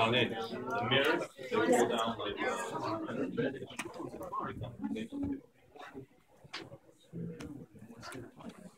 The the they go down like.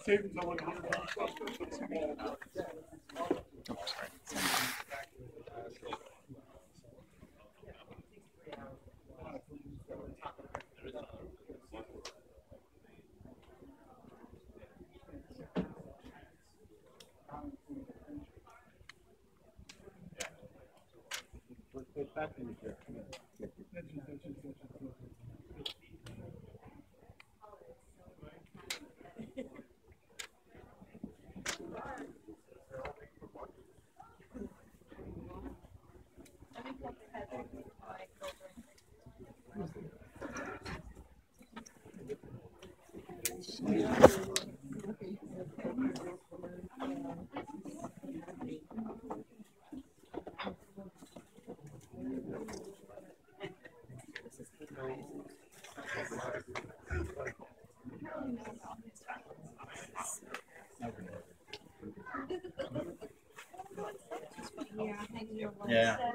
A hundred bucks, that's a small. Yeah.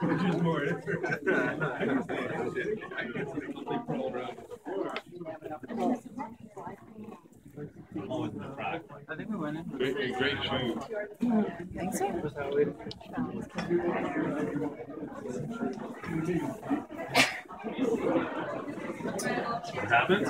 Which is more. Always in the crack. I think we went in. Great, great shoe. Think so? What happened?